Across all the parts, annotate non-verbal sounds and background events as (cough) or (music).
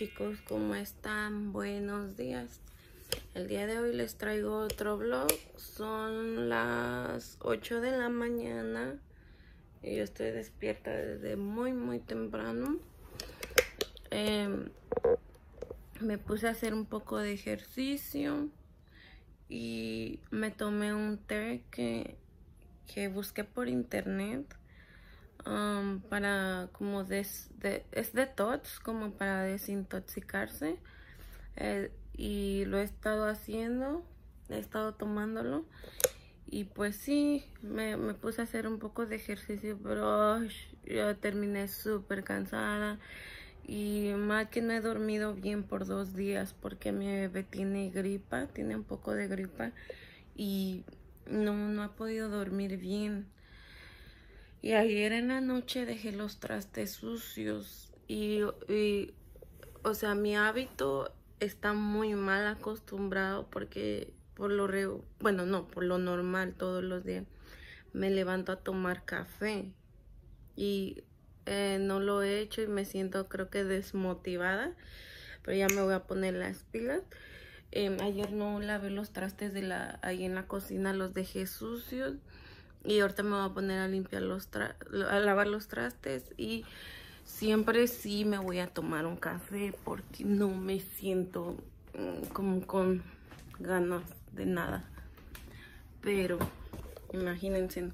chicos, ¿cómo están? Buenos días. El día de hoy les traigo otro vlog. Son las 8 de la mañana. Y yo estoy despierta desde muy, muy temprano. Em, me puse a hacer un poco de ejercicio. Y me tomé un té que, que busqué por internet Um, para como es detox como para desintoxicarse eh, y lo he estado haciendo he estado tomándolo y pues sí me, me puse a hacer un poco de ejercicio pero yo terminé súper cansada y más que no he dormido bien por dos días porque mi bebé tiene gripa tiene un poco de gripa y no, no ha podido dormir bien y ayer en la noche dejé los trastes sucios y, o sea, mi hábito está muy mal acostumbrado porque por lo re, bueno, no, por lo normal todos los días me levanto a tomar café y eh, no lo he hecho y me siento creo que desmotivada, pero ya me voy a poner las pilas. Em, ayer no lavé los trastes de la ahí en la cocina, los dejé sucios y ahorita me voy a poner a limpiar los a lavar los trastes y siempre sí me voy a tomar un café porque no me siento mm, como con ganas de nada. Pero imagínense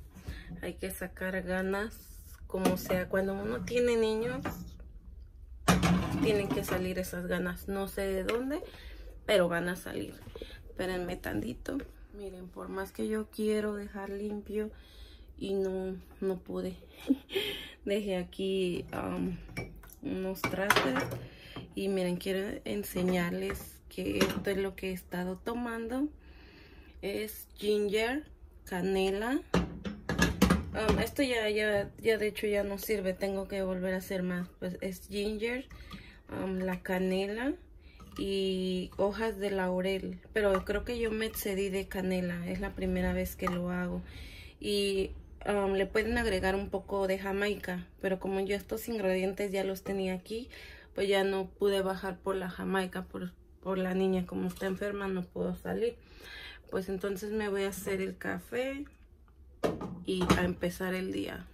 hay que sacar ganas como sea cuando uno tiene niños tienen que salir esas ganas no sé de dónde pero van a salir. Espérenme tantito Miren, por más que yo quiero dejar limpio y no, no pude. (laughs) Dejé aquí unos trastes y miren, quiero enseñarles que esto es lo que he estado tomando. Es ginger, canela. Esto ya, ya, ya de hecho ya no sirve, tengo que volver a hacer más. Pues es ginger, la canela y hojas de laurel, pero creo que yo me excedí de canela, es la primera vez que lo hago. Y um, le pueden agregar un poco de jamaica, pero como yo estos ingredientes ya los tenía aquí, pues ya no pude bajar por la jamaica, por, por la niña, como está enferma no puedo salir. Pues entonces me voy a hacer el café y a empezar el día.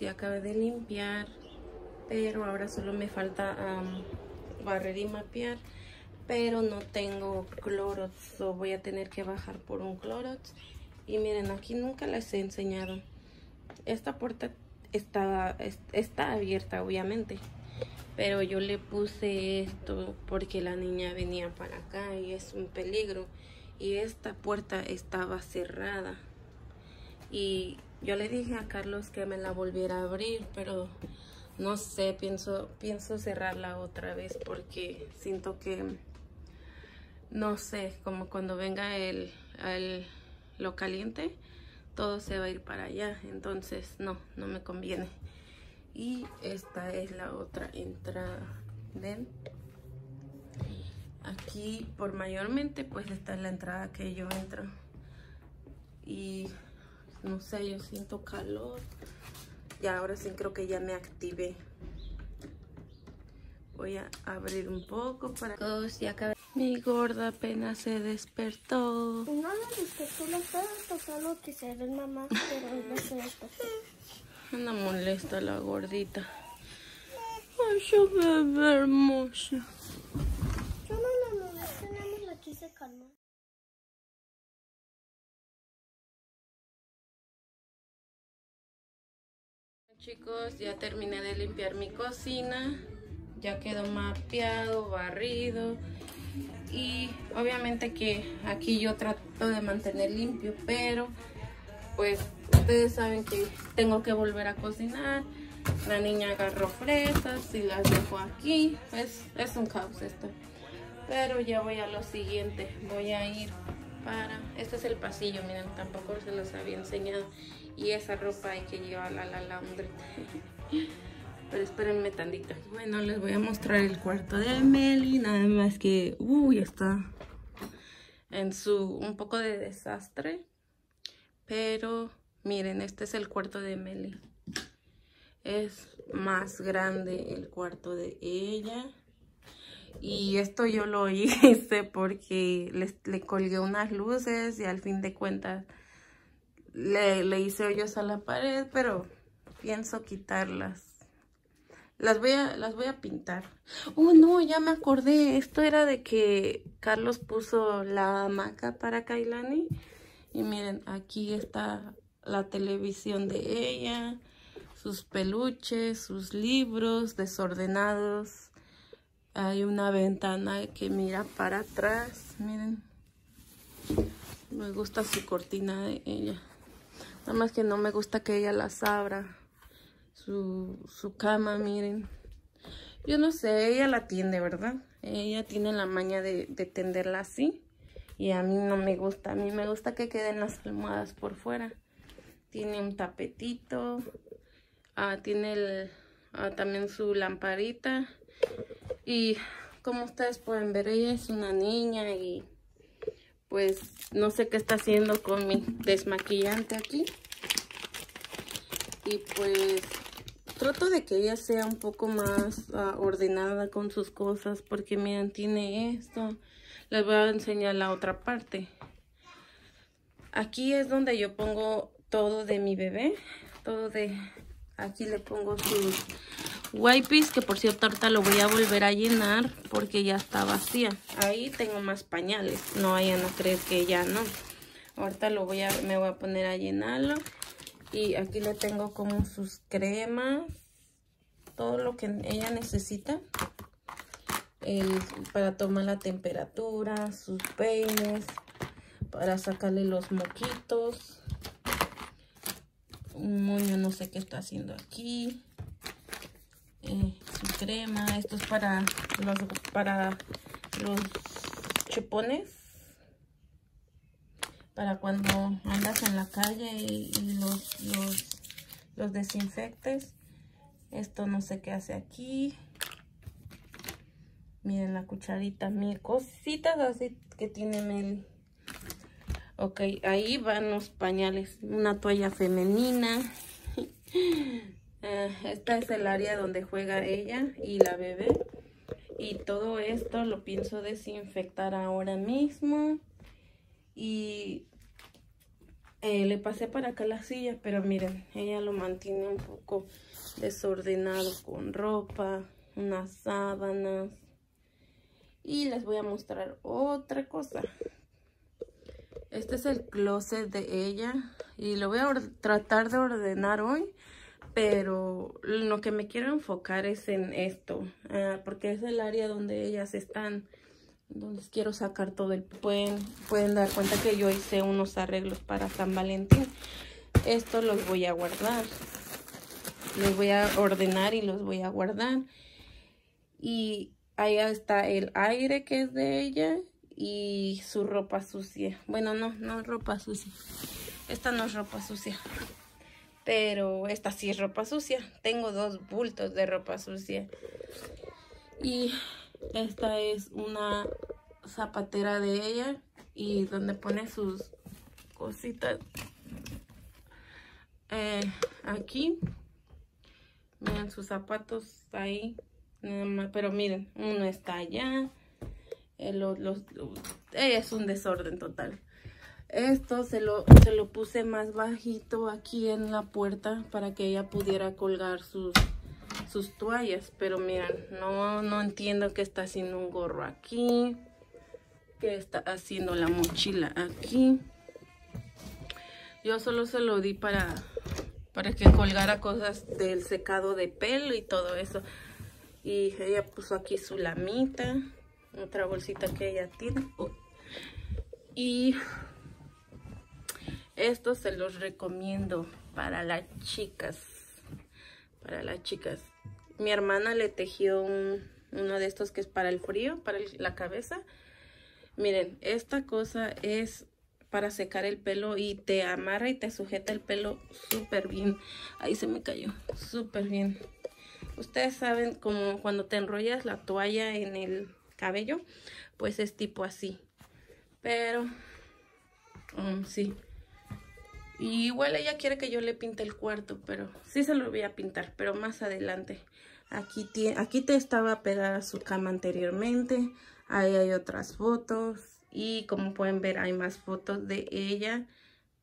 Ya acabé de limpiar, pero ahora solo me falta barrer y mapear. Pero no tengo Clorox, so voy a tener que bajar por un Clorox. Y miren, aquí nunca les he enseñado. Esta puerta está abierta, obviamente. Pero yo le puse esto porque la niña venía para acá y es un peligro. Y esta puerta estaba cerrada y yo le dije a Carlos que me la volviera a abrir, pero no sé, pienso, pienso cerrarla otra vez porque siento que, no sé, como cuando venga el, lo caliente, todo se va a ir para allá, entonces no, no me conviene. Y esta es la otra entrada. ¿Ven? Aquí, por mayormente, pues esta es la entrada que yo entro. Y no sé, yo siento calor. Y ahora sí creo que ya me activé. Voy a abrir un poco para todos. Ya acabé. Mi gorda apenas se despertó. No me despertó, la estaba tocando que se ve mamá, pero no se despertó. (laughs) Anda molesta la gordita. Ay, yo bebé hermosa. Yo no la molesté, nada más la quise calmar. Chicos, ya terminé de limpiar mi cocina. Ya quedó mapeado, barrido. Y obviamente que aquí yo trato de mantener limpio, pero pues Ustedes saben que tengo que volver a cocinar. La niña agarró fresas y las dejó aquí. Es, es un caos esto. Pero ya voy a lo siguiente. Voy a ir para... Este es el pasillo, miren, tampoco se los había enseñado. Y esa ropa hay que llevarla a la laundry. (laughs) Pero espérenme tantito. Bueno, les voy a mostrar el cuarto de Meli. Nada más que... Uy, está en su... Un poco de desastre. Pero miren, este es el cuarto de Meli. Es más grande el cuarto de ella. Y esto yo lo hice (laughs) porque le colgué unas luces y al fin de cuentas le, le hice hoyos a la pared, pero pienso quitarlas. Las voy a, las voy a pintar. Oh, no, ya me acordé. Esto era de que Carlos puso la hamaca para Kailani. Y miren, aquí está la televisión de ella, sus peluches, sus libros desordenados. Hay una ventana que mira para atrás, miren. Me gusta su cortina de ella. Nada más que no me gusta que ella las abra. Su, su cama, miren. Yo no sé, ella la tiende, ¿verdad? Ella tiene la maña de, de tenderla así. Y a mí no me gusta. A mí me gusta que queden las almohadas por fuera. Tiene un tapetito. Ah, tiene ah, también su lamparita. Y como ustedes pueden ver, ella es una niña y pues no sé qué está haciendo con mi desmaquillante aquí. Y pues trato de que ella sea un poco más uh, ordenada con sus cosas porque miren, tiene esto. Les voy a enseñar la otra parte. Aquí es donde yo pongo todo de mi bebé. Todo de... Aquí le pongo sus wipes, que por cierto ahorita lo voy a volver a llenar porque ya está vacía. Ahí tengo más pañales, no vayan a creer que ya no. Ahorita lo voy a, me voy a poner a llenarlo. Y aquí le tengo como sus cremas, todo lo que ella necesita. para tomar la temperatura, sus peines, para sacarle los moquitos. Un moño no sé qué está haciendo aquí eh, su crema. Esto es para los, para los chupones. Para cuando andas en la calle y, los, los, desinfectes. Esto no sé qué hace aquí. Miren la cucharita, mil cositas así que tiene Meli. Ok, ahí van los pañales. Una toalla femenina. Eh, esta es el área donde juega ella y la bebé. Y todo esto lo pienso desinfectar ahora mismo. Y eh, le pasé para acá la silla, pero miren, ella lo mantiene un poco desordenado con ropa, unas sábanas. Y les voy a mostrar otra cosa. Este es el closet de ella y lo voy a tratar de ordenar hoy pero lo que me quiero enfocar es en esto, ah, porque es el área donde ellas están, donde quiero sacar todo el... Pueden, pueden dar cuenta que yo hice unos arreglos para San Valentín. Esto los voy a guardar. Los voy a ordenar y los voy a guardar. Y ahí está el aire que es de ella y su ropa sucia. Bueno, no, no es ropa sucia. Esta no es ropa sucia pero esta sí es ropa sucia. Tengo dos bultos de ropa sucia. Y esta es una zapatera de ella y donde pone sus cositas eh, aquí. Miren sus zapatos ahí. Pero miren, uno está allá. Los, es un desorden total. Esto se lo, se lo puse más bajito aquí en la puerta para que ella pudiera colgar sus, sus toallas. Pero miren, no, no entiendo qué está haciendo un gorro aquí. Qué está haciendo la mochila aquí. Yo solo se lo di para, para que colgara cosas del secado de pelo y todo eso. Y ella puso aquí su lamita. Otra bolsita que ella tiene. Y Estos se los recomiendo para las chicas. Para las chicas. Mi hermana le tejió un, uno de estos que es para el frío, para la cabeza. Miren, esta cosa es para secar el pelo y te amarra y te sujeta el pelo súper bien. Ahí se me cayó, súper bien. Ustedes saben como cuando te enrollas la toalla en el cabello, pues es tipo así. Pero, um, sí. Igual ella quiere que yo le pinte el cuarto, pero sí se lo voy a pintar, pero más adelante. Aquí, aquí te estaba pegada su cama anteriormente. Ahí hay otras fotos. Y como pueden ver hay más fotos de ella.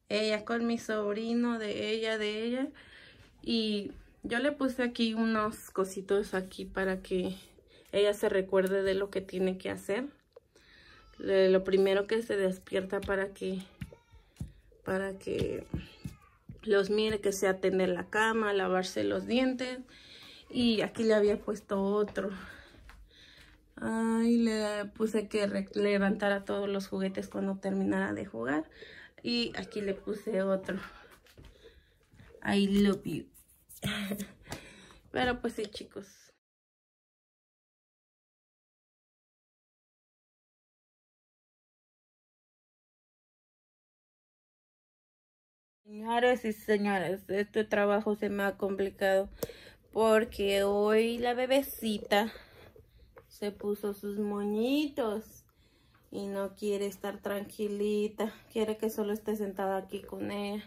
Ella con mi sobrino, de ella, de ella. Y yo le puse aquí unos cositos aquí para que ella se recuerde de lo que tiene que hacer. Lo primero que se despierta para que para que los mire que sea atender la cama, lavarse los dientes. Y aquí le había puesto otro. Ay, le puse que levantara todos los juguetes cuando terminara de jugar. Y aquí le puse otro. I love you. (laughs) Pero pues sí, chicos. Señores y señores, este trabajo se me ha complicado porque hoy la bebecita se puso sus moñitos y no quiere estar tranquilita. Quiere que solo esté sentada aquí con ella.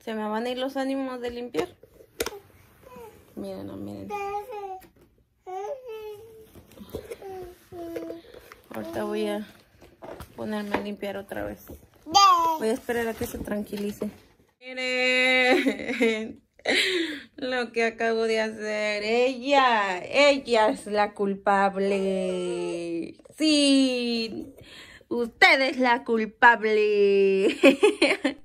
Se me van a ir los ánimos de limpiar. Miren, miren. Ahorita voy a ponerme a limpiar otra vez. Voy a esperar a que se tranquilice. Miren. (laughs) Lo que acabo de hacer. Ella, ella es la culpable. Sí, usted es la culpable. (laughs)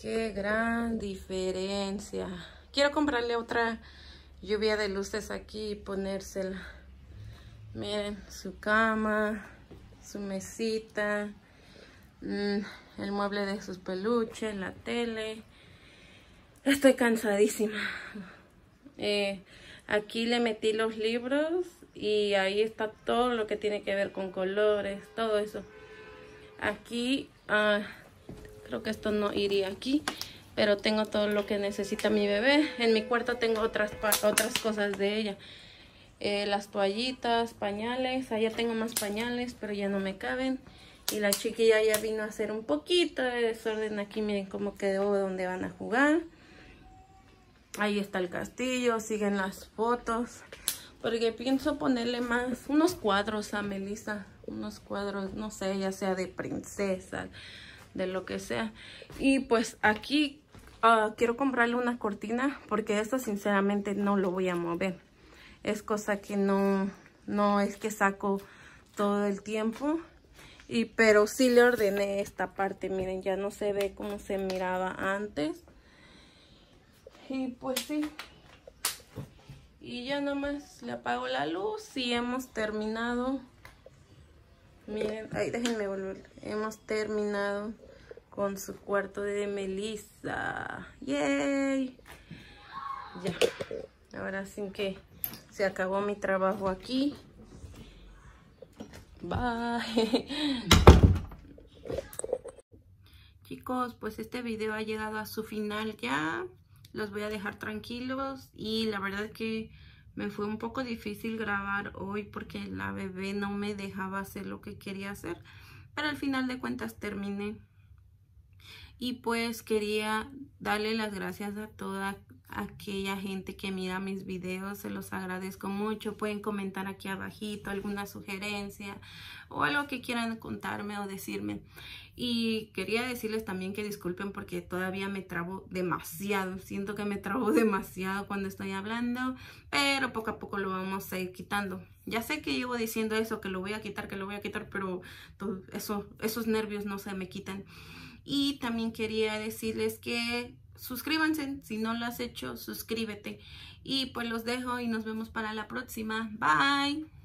Qué gran diferencia. Quiero comprarle otra lluvia de luces aquí y ponérsela. Miren, su cama, su mesita, mm, el mueble de sus peluches, la tele. Estoy cansadísima. Eh, aquí le metí los libros y ahí está todo lo que tiene que ver con colores, todo eso. Aquí... Uh, Creo que esto no iría aquí. pero tengo todo lo que necesita mi bebé. En mi cuarto tengo otras, otras cosas de ella. Eh, las toallitas, pañales. Allá tengo más pañales, pero ya no me caben. Y la chiquilla ya vino a hacer un poquito de desorden aquí. Miren cómo quedó donde van a jugar. Ahí está el castillo. Siguen las fotos. Porque pienso ponerle más, unos cuadros a Melissa. Unos cuadros, no sé, ya sea de princesa, de lo que sea. Y pues aquí Ah, quiero comprarle una cortina porque esto sinceramente no lo voy a mover. Es cosa que no, no es que saco todo el tiempo. Y, pero sí le ordené esta parte. Miren, ya no se ve como se miraba antes. Y pues sí. Y ya nomás le apago la luz y hemos terminado. Miren, ay, déjenme volver. Hemos terminado con su cuarto de Melissa. ¡Yay! Ya. Ahora sí que se acabó mi trabajo aquí. Bye. (laughs) Chicos, pues este video ha llegado a su final ya. Los voy a dejar tranquilos. Y la verdad que me fue un poco difícil grabar hoy porque la bebé no me dejaba hacer lo que quería hacer. Pero al final de cuentas terminé y pues quería darle las gracias a toda aquella gente que mira mis videos, se los agradezco mucho, pueden comentar aquí abajito alguna sugerencia o algo que quieran contarme o decirme. Y quería decirles también que disculpen porque todavía me trabo demasiado, siento que me trabo (laughs) demasiado cuando estoy hablando, pero poco a poco lo vamos a ir quitando. Ya sé que llevo diciendo eso, que lo voy a quitar, que lo voy a quitar, pero eso, esos nervios no se me quitan. Y también quería decirles que suscríbanse, si no lo has hecho, suscríbete. Y pues los dejo y nos vemos para la próxima. Bye.